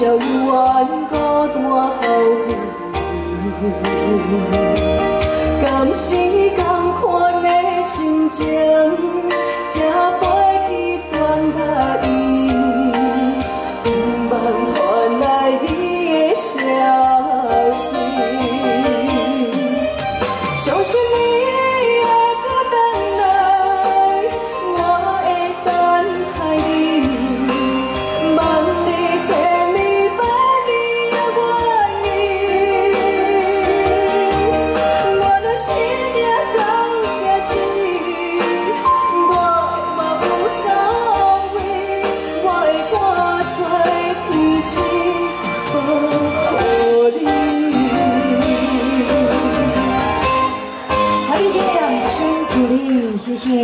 只有怨孤单，到尾时甘是甘款的心情。谢谢。